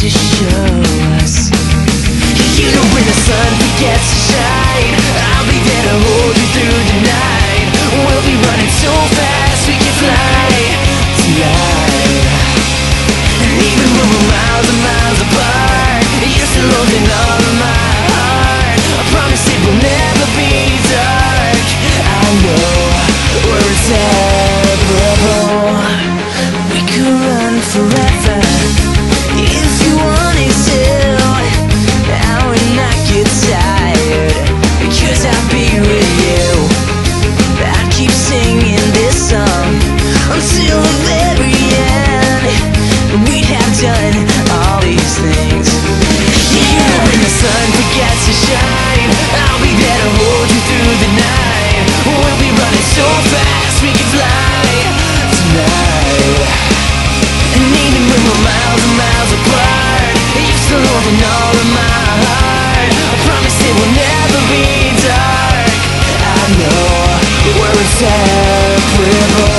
to show us You know when the sun forgets to shine I'll be there to hold you through the night We'll be running so fast we can fly tonight. And even when we're miles and miles apart You're still holding all of my until the very end. We have done all these things. Even when the sun forgets to shine I'll be there to hold you through the night. We'll be running so fast we can fly Tonight. And even when we're miles and miles apart You're still holding all of my heart. I promise it will never be dark. I know we're inseparable